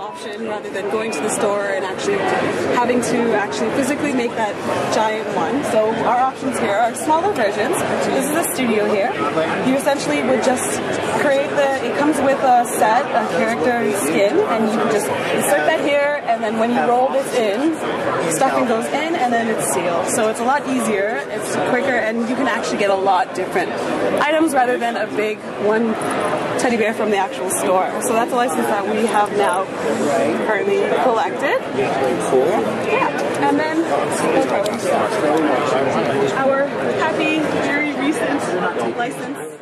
option rather than going to the store and actually having to actually physically make that giant one. So our options here are smaller versions. This is a studio here. You essentially would just with a set, a character skin, and you can just insert that here, and then when you roll this in, stuffing goes in, and then it's sealed. So it's a lot easier, it's quicker, and you can actually get a lot different items rather than a big one teddy bear from the actual store. So that's a license that we have now currently collected. Yeah, and then our happy, very recent license.